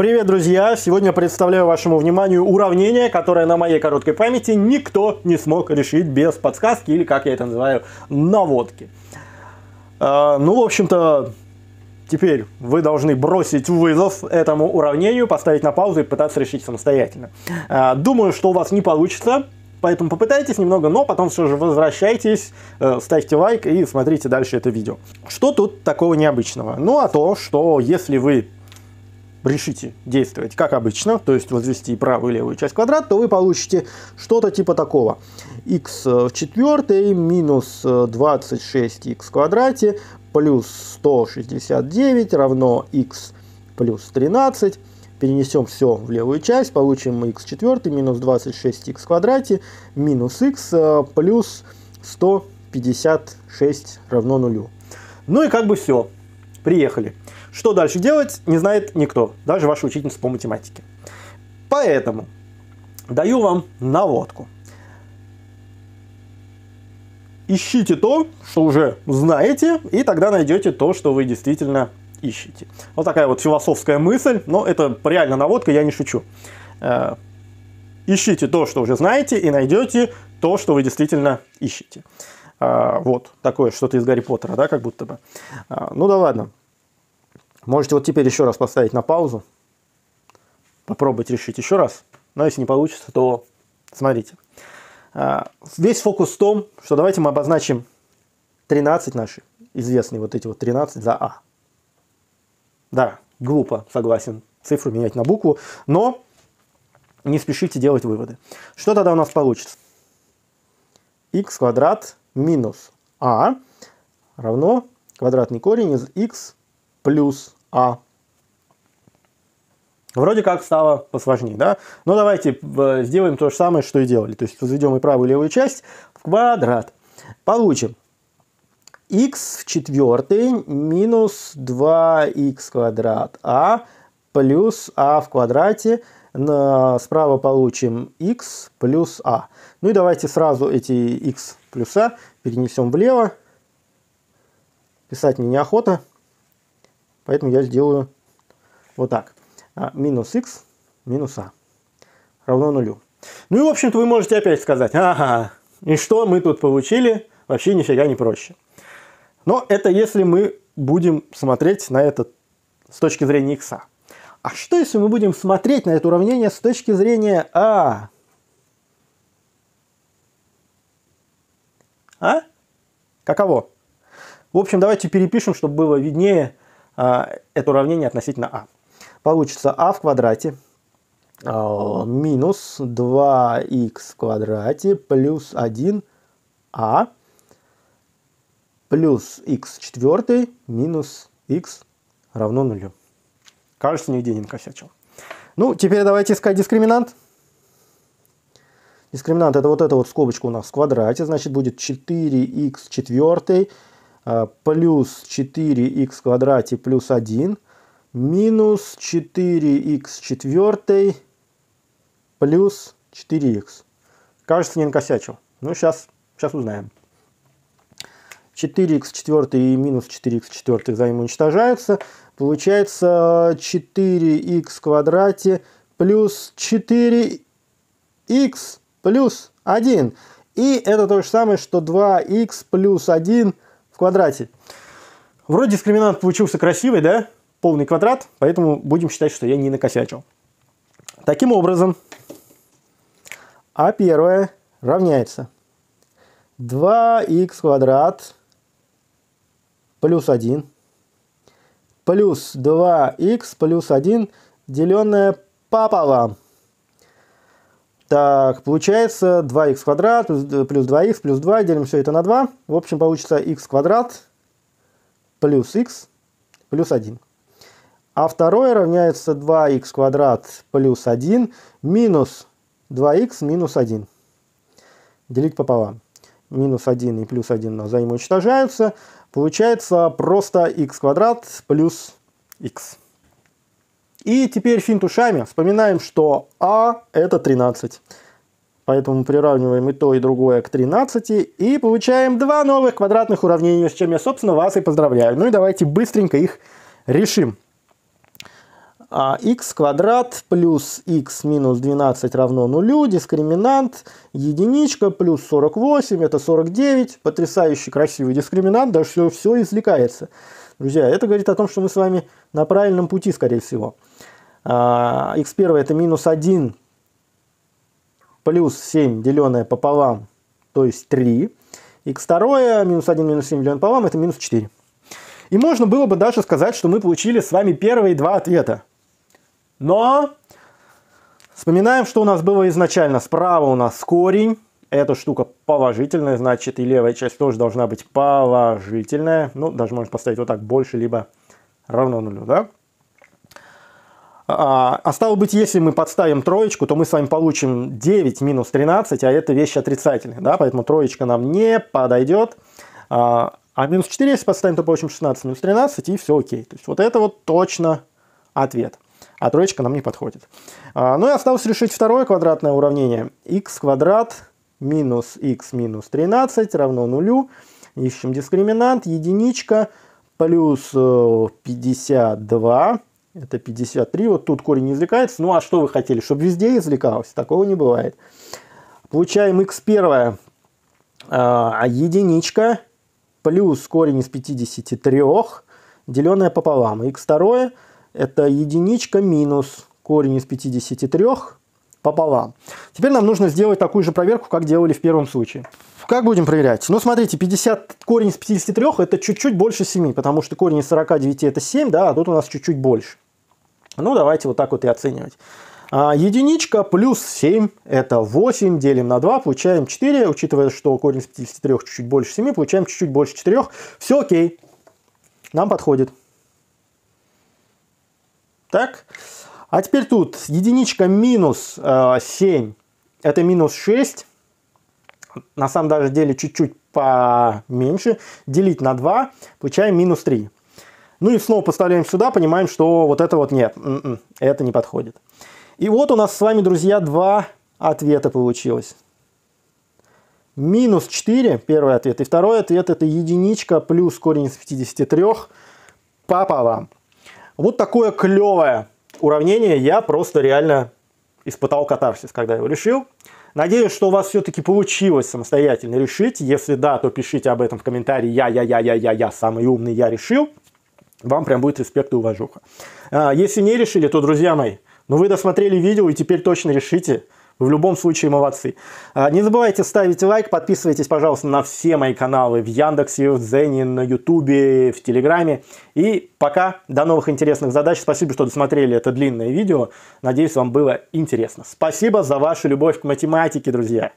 Привет, друзья! Сегодня представляю вашему вниманию уравнение, которое на моей короткой памяти никто не смог решить без подсказки или, как я это называю, наводки. А, ну, в общем-то, теперь вы должны бросить вызов этому уравнению, поставить на паузу и пытаться решить самостоятельно. А, думаю, что у вас не получится, поэтому попытайтесь немного, но потом все же возвращайтесь, э, ставьте лайк и смотрите дальше это видео. Что тут такого необычного? Ну, а то, что если вы решите действовать как обычно, то есть возвести правую и левую часть квадрата, то вы получите что-то типа такого. x в четвертой минус 26x в квадрате плюс 169 равно x плюс 13. Перенесем все в левую часть, получим x в четвертой минус 26x в квадрате минус x э, плюс 156 равно нулю. Ну и как бы все. Приехали. Что дальше делать, не знает никто, даже ваша учительница по математике. Поэтому даю вам наводку. Ищите то, что уже знаете, и тогда найдете то, что вы действительно ищете. Вот такая вот философская мысль, но это реально наводка, я не шучу. Э, ищите то, что уже знаете, и найдете то, что вы действительно ищете. Э, вот, такое что-то из Гарри Поттера, да, как будто бы. Э, ну да ладно. Можете вот теперь еще раз поставить на паузу, попробовать решить еще раз. Но если не получится, то смотрите. А, весь фокус в том, что давайте мы обозначим 13 наши, известные вот эти вот 13 за А. Да, глупо, согласен, цифру менять на букву, но не спешите делать выводы. Что тогда у нас получится? x квадрат минус а равно квадратный корень из x плюс А. Вроде как стало посложнее, да? Но давайте э, сделаем то же самое, что и делали. То есть возведем и правую и левую часть в квадрат. Получим x в четвертой минус 2x квадрат а плюс а в квадрате. На, справа получим x плюс а. Ну и давайте сразу эти x плюс а перенесем влево. Писать мне неохота. Поэтому я сделаю вот так. А, минус x минус а равно нулю. Ну и, в общем-то, вы можете опять сказать, ага, и что мы тут получили? Вообще нифига не проще. Но это если мы будем смотреть на это с точки зрения x. А что если мы будем смотреть на это уравнение с точки зрения а? А? Каково? В общем, давайте перепишем, чтобы было виднее а, это уравнение относительно а. Получится а в квадрате а, минус 2х в квадрате плюс 1а плюс х четвертый минус х равно нулю. Кажется, нигде не накосячил. Ну, теперь давайте искать дискриминант. Дискриминант это вот эта вот скобочка у нас в квадрате, значит будет 4х четвертый а, плюс 4х в квадрате плюс 1 минус 4х четвертой плюс 4х. Кажется, не накосячил. Ну, сейчас, сейчас узнаем. 4х четвертый и минус 4х четвертый взаимоуничтожаются. Получается 4х в квадрате плюс 4х плюс 1. И это то же самое, что 2х плюс 1 квадрате. Вроде дискриминант получился красивый, да? Полный квадрат, поэтому будем считать, что я не накосячил. Таким образом, а первое равняется 2х квадрат плюс 1 плюс 2х плюс 1 деленное пополам. Так, получается 2х квадрат плюс 2х плюс 2, делим все это на 2. В общем, получится х квадрат плюс х плюс 1. А второе равняется 2х квадрат плюс 1 минус 2х минус 1. Делить пополам. Минус 1 и плюс 1 взаимоуничтожаются. Получается просто х квадрат плюс х. И теперь финт ушами. Вспоминаем, что А это 13. Поэтому приравниваем и то, и другое к 13. И получаем два новых квадратных уравнения, с чем я, собственно, вас и поздравляю. Ну и давайте быстренько их решим. а x квадрат плюс x минус 12 равно нулю, дискриминант, единичка плюс 48, это 49, потрясающий красивый дискриминант, даже все, все извлекается. Друзья, это говорит о том, что мы с вами на правильном пути, скорее всего. А, x1 это минус 1 плюс 7, деленное пополам, то есть 3. x2 минус 1 минус 7, деленное пополам, это минус 4. И можно было бы даже сказать, что мы получили с вами первые два ответа. Но вспоминаем, что у нас было изначально. Справа у нас корень. Эта штука положительная, значит и левая часть тоже должна быть положительная. Ну, даже можно поставить вот так, больше либо равно нулю, да? А, а стало быть, если мы подставим троечку, то мы с вами получим 9 минус 13, а это вещь отрицательная, да? Поэтому троечка нам не подойдет. А, а минус 4, если подставим, то получим 16 минус 13, и все окей. То есть вот это вот точно ответ а троечка нам не подходит. А, ну и осталось решить второе квадратное уравнение. x квадрат минус x минус 13 равно нулю. Ищем дискриминант, единичка плюс 52, э, это 53, вот тут корень извлекается. Ну а что вы хотели, чтобы везде извлекалось? Такого не бывает. Получаем x первое, а единичка плюс корень из 53, деленное пополам. x второе – это единичка минус корень из 53 пополам. Теперь нам нужно сделать такую же проверку, как делали в первом случае. Как будем проверять? Ну, смотрите, 50, корень из 53 это чуть-чуть больше 7, потому что корень из 49 это 7, да, а тут у нас чуть-чуть больше. Ну, давайте вот так вот и оценивать. А, единичка плюс 7 это 8, делим на 2, получаем 4, учитывая, что корень из 53 чуть-чуть больше 7, получаем чуть-чуть больше 4. Все окей, нам подходит. Так. А теперь тут единичка минус э, 7, это минус 6. На самом даже деле чуть-чуть поменьше. Делить на 2, получаем минус 3. Ну и снова поставляем сюда, понимаем, что вот это вот нет, м-м, это не подходит. И вот у нас с вами, друзья, два ответа получилось. Минус 4, первый ответ. И второй ответ это единичка плюс корень из 53 пополам. Вот такое клевое уравнение я просто реально испытал катарсис, когда его решил. Надеюсь, что у вас все-таки получилось самостоятельно решить. Если да, то пишите об этом в комментарии. Я, я, я, я, я, я, самый умный, я решил. Вам прям будет респект и уважуха. А, если не решили, то, друзья мои, ну вы досмотрели видео и теперь точно решите. В любом случае молодцы. А, не забывайте ставить лайк, подписывайтесь, пожалуйста, на все мои каналы в Яндексе, в Зене, на Ютубе, в Телеграме. И пока, до новых интересных задач. Спасибо, что досмотрели это длинное видео. Надеюсь, вам было интересно. Спасибо за вашу любовь к математике, друзья.